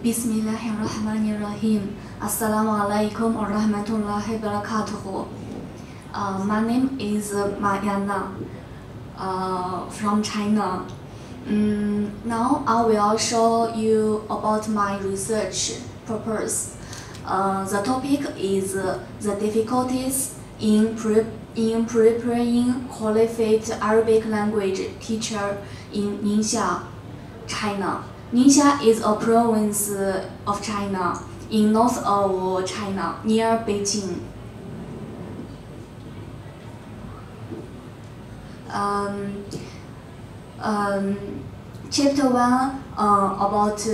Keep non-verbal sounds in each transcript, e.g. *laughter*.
Bismillahirrahmanirrahim. Assalamualaikum warahmatullahi wabarakatuh. Uh, my name is uh, Mayana uh, from China. Um, now I will show you about my research purpose. Uh, the topic is uh, the difficulties in, pre in preparing qualified Arabic language teacher in Ningxia. China. Ningxia is a province of China in north of China near Beijing. Um, um, chapter 1 uh, about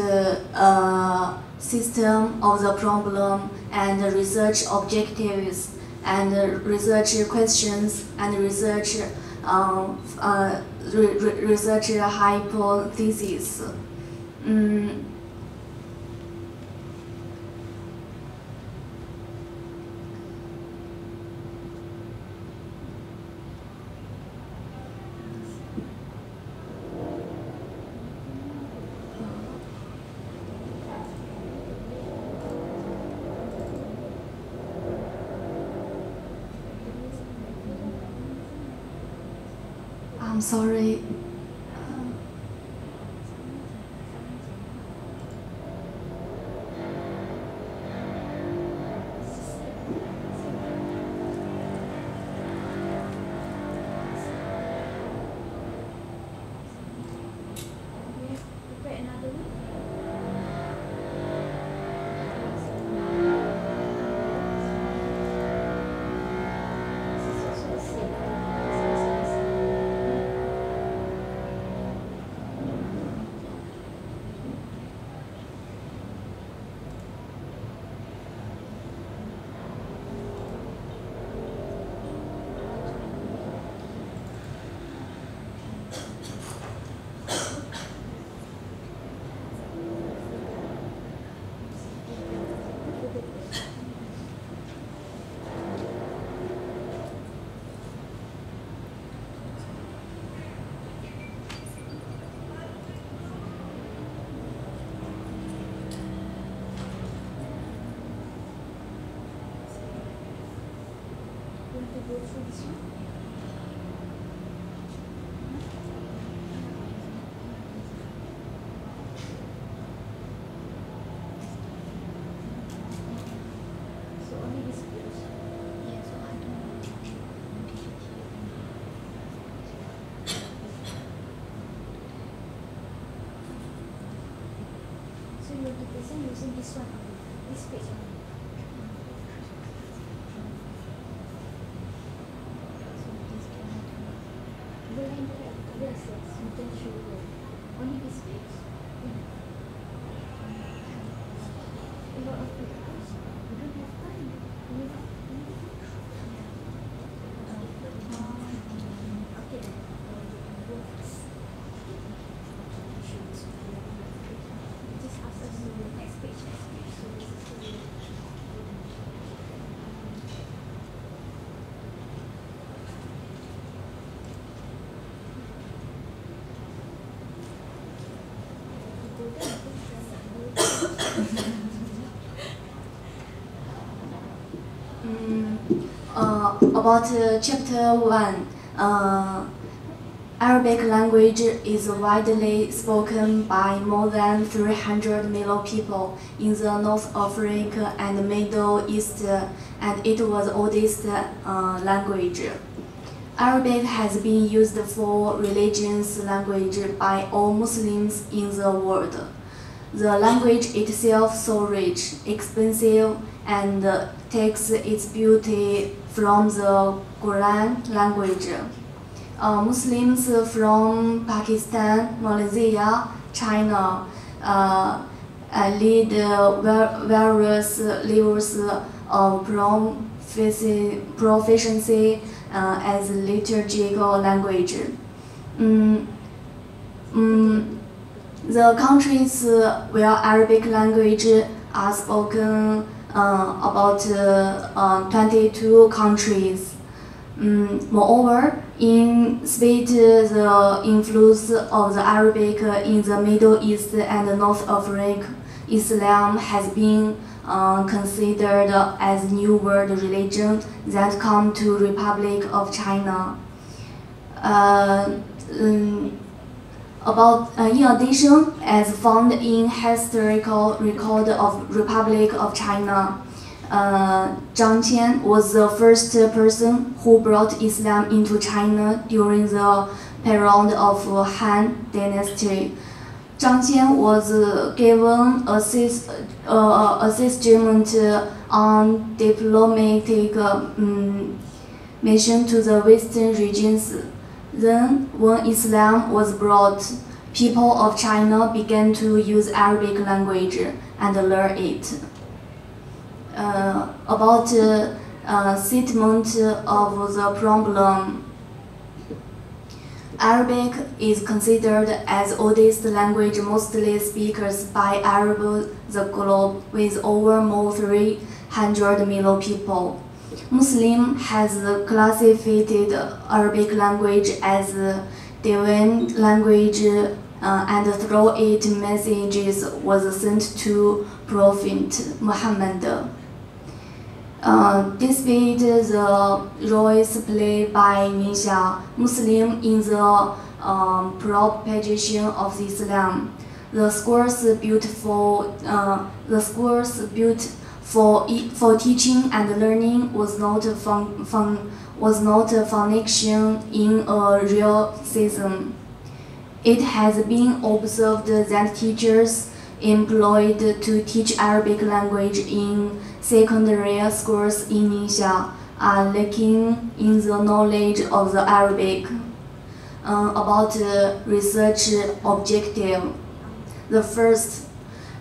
uh, system of the problem and research objectives and research questions and research um, uh, re re research hypothesis. Um, sorry. I'm sorry. So you have to present using this one this page only. So this cannot be. The line yes, you can show here. Only this page. Yeah. A lot of papers. You don't have time. You have, you have uh, okay then. Uh, you can go first. Should just ask us to next page, next page. So this is the go there, I think Mm, uh, about uh, chapter 1, uh, Arabic language is widely spoken by more than 300 million people in the North Africa and Middle East, and it was oldest uh, language. Arabic has been used for religious language by all Muslims in the world. The language itself so rich, expensive, and takes its beauty from the Quran language. Uh, Muslims from Pakistan, Malaysia, China uh, uh, lead uh, var- various levels of profici- proficiency uh, as liturgical language. Mm, mm, the countries where Arabic language are spoken about uh, uh, 22 countries. Mm, moreover, in spite the influence of the Arabic in the Middle East and North Africa, Islam has been uh, considered as new world religion that come to Republic of China. Uh, um, about uh, in addition, as found in historical record of Republic of China, uh, Zhang Qian was the first person who brought Islam into China during the period of Han Dynasty. Zhang Qian was given assist, uh, assistment on diplomatic um, mission to the Western regions. Then, when Islam was brought, people of China began to use Arabic language and learn it. Uh, about uh, statement of the problem Arabic is considered as oldest language mostly speakers by Arab the globe with over more 300 million people. Muslim has classified Arabic language as divine language uh, and through it messages was sent to Prophet Muhammad. Uh, despite the roles played by Ningxia, Muslim in the um, propagation of Islam, the schools built for uh, the schools built for for teaching and learning was not fun, fun, was not a function in a real system. It has been observed that teachers employed to teach Arabic language in secondary schools in Ningxia are lacking in the knowledge of the Arabic. Uh, about the research objective. The first,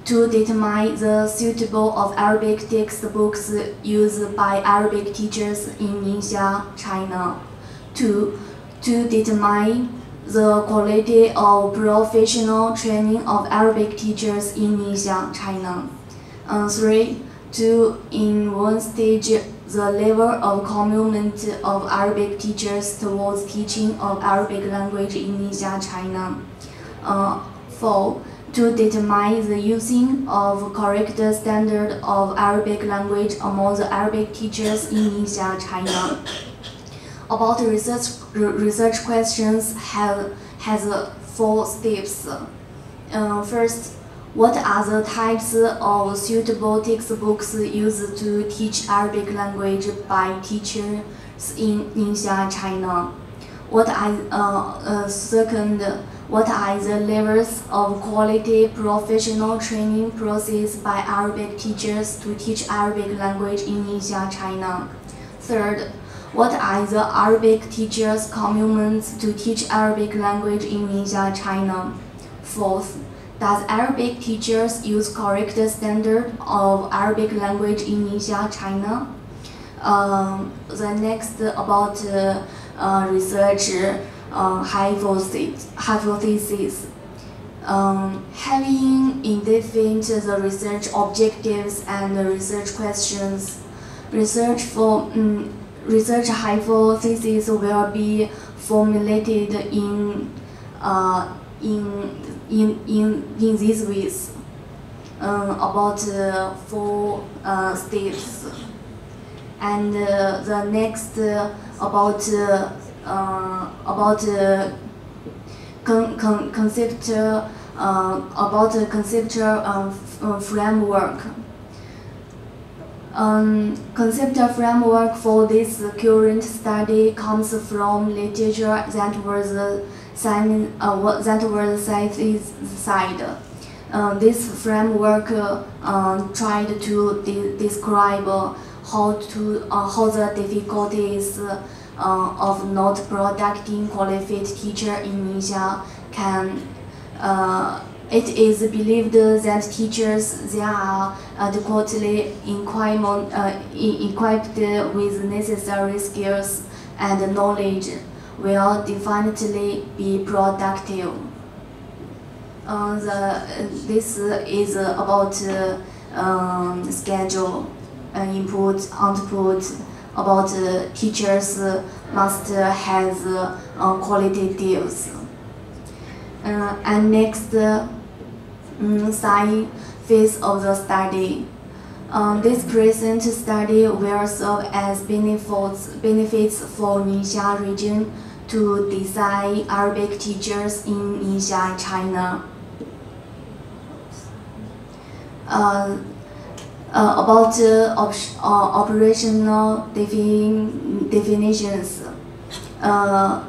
to determine the suitable of Arabic textbooks used by Arabic teachers in Ningxia, China. Two, to determine the quality of professional training of Arabic teachers in Ningxia, China. Uh, three, to in one stage the level of commitment of Arabic teachers towards teaching of Arabic language in Ningxia, China. Uh, four, to determine the using of correct standard of Arabic language among the Arabic teachers in Ningxia, China. About research, research questions have, has four steps. Uh, first, what are the types of suitable textbooks used to teach Arabic language by teachers in Ningxia, China? What are uh, uh, second? What are the levels of quality professional training process by Arabic teachers to teach Arabic language in Ningxia, China? Third, what are the Arabic teachers' commitments to teach Arabic language in Ningxia, China? Fourth, does Arabic teachers use correct standard of Arabic language in Ningxia, China? Um, the next about uh, uh, research uh, hypothesis. Um, having indefined the research objectives and the research questions, research for um, research hypothesis will be formulated in uh, in in in in these ways um, about uh, four uh, steps and uh, the next uh, about uh, uh, con con concept about conceptual um, framework. Um, conceptual framework for this current study comes from literature that was sign, uh, that was side. Uh, this framework uh, tried to de describe how to uh, how the difficulties uh, of not producing qualified teacher in Ningxia can. Uh, it is believed that teachers they are adequately equipped with necessary skills and knowledge will definitely be productive. Uh, the, this is about uh, um, schedule, uh, input, output, about uh, teachers' must have uh, quality deals. Uh, and next, um, side phase of the study. Um, this present study will serve as benefits, benefits for Ningxia region to design Arabic teachers in Ningxia, China. Uh, uh, about uh, op uh, operational defin definitions uh,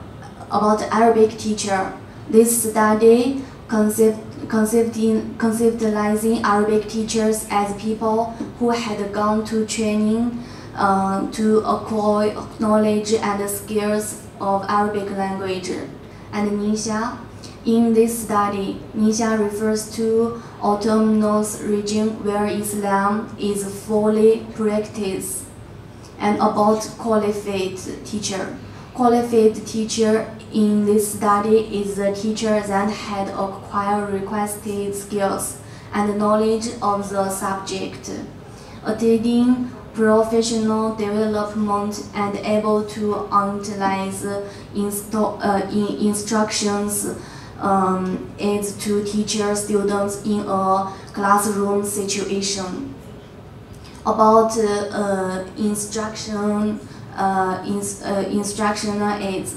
about Arabic teacher. This study concept, conceptualizing Arabic teachers as people who had gone to training uh, to acquire knowledge and skills of Arabic language. And Ningxia, in this study, Ningxia refers to autonomous region where Islam is fully practiced and about qualified teacher. Qualified teacher in this study is the teacher that had acquired requested skills and knowledge of the subject, attaining professional development and able to utilize insto- uh, in instructions um, aids to teacher students in a classroom situation. About uh, instruction, uh, ins- uh, instructional aids.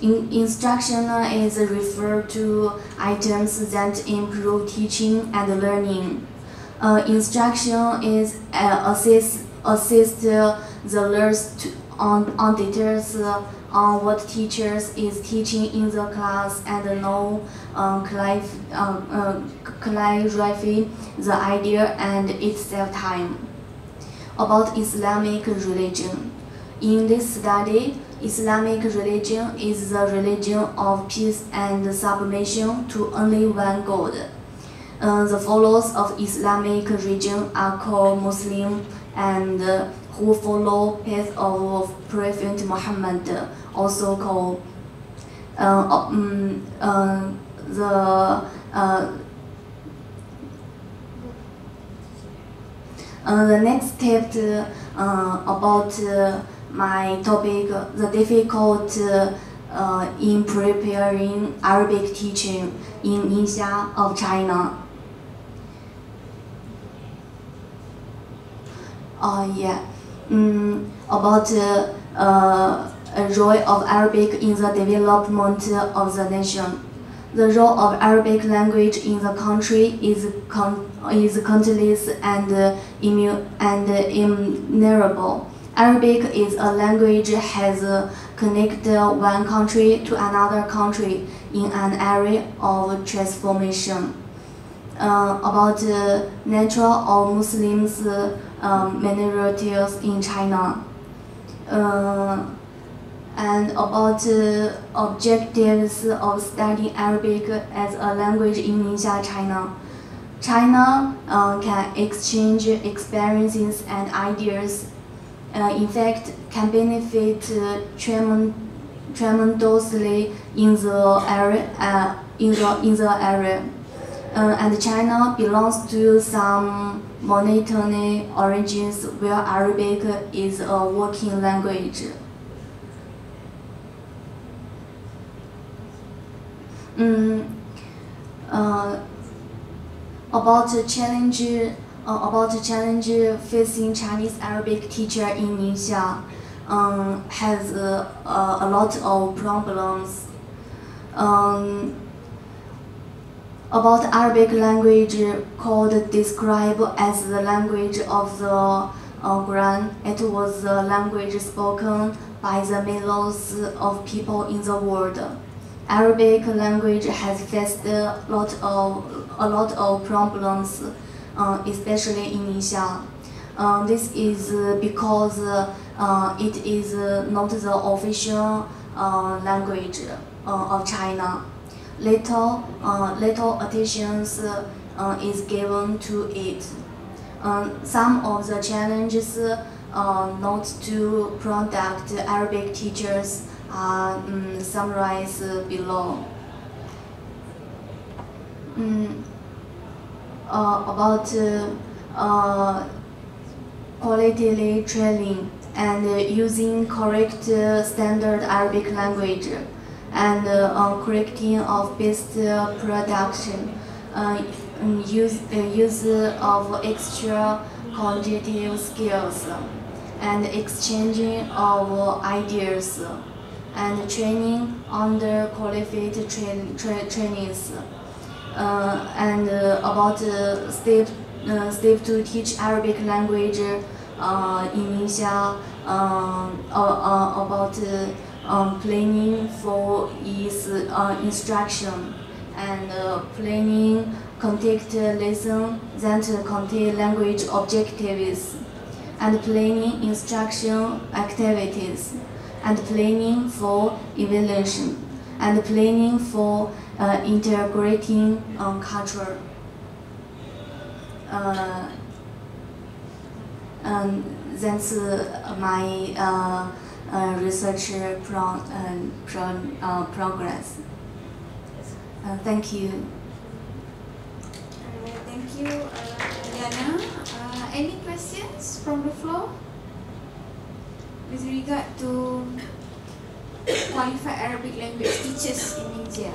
In instructional aids refer to items that improve teaching and learning. Uh, instruction is uh, assist assist uh, the learners to, on, on details on what teachers is teaching in the class and know um, clarif- uh, uh, clarify the idea and itself time. About Islamic religion. In this study, Islamic religion is the religion of peace and submission to only one God. Uh, the followers of Islamic religion are called Muslim and who follow path of Prophet Muhammad, also called uh, um, uh, the uh, uh, the next step uh, about uh, my topic, the difficult in preparing Arabic teaching in Ningxia of China. Oh yeah, mm, about uh, a role of Arabic in the development of the nation. The role of Arabic language in the country is con- is countless and uh, immu- and uh, immeasurable. Arabic is a language has uh, connected one country to another country in an area of transformation. Uh, about nature of Muslims um, minorities in China. Uh, and about objectives of studying Arabic as a language in Ningxia, China. China uh, can exchange experiences and ideas. Uh, in fact, can benefit uh, tremend- tremendously in the area. Uh, in the in the area, uh, and China belongs to some monotony origins where Arabic is a working language. Mm, uh, about the challenge, uh, about the challenge facing Chinese Arabic teacher in Ningxia, um, has uh, a lot of problems. Um, about Arabic language called described as the language of the uh, Quran. It was the language spoken by the millions of people in the world. Arabic language has faced a lot of a lot of problems, uh, especially in Ningxia. Uh, this is because uh, it is not the official uh, language uh, of China. Little, uh, little attention uh, is given to it. Um, some of the challenges uh, not to product Arabic teachers are um, summarized below. Mm, uh, about uh, uh, quality training and using correct uh, standard Arabic language and uh, uh, correcting of best uh, production, uh, use, use of extra quantitative skills, and exchanging of ideas, and training under qualified train, tra- trainees. Uh, and uh, about uh, step, uh, step to teach Arabic language in uh, about um, planning for its uh, instruction and uh, planning contact lesson that contain language objectives and planning instruction activities and planning for evaluation and planning for uh, integrating um, culture. Uh, um, that's uh, my uh, uh, research pro- um, pro- uh, progress. Uh, thank you. Uh, thank you, uh, Diana. Uh, any questions from the floor with regard to *coughs* qualified Arabic language teachers in India?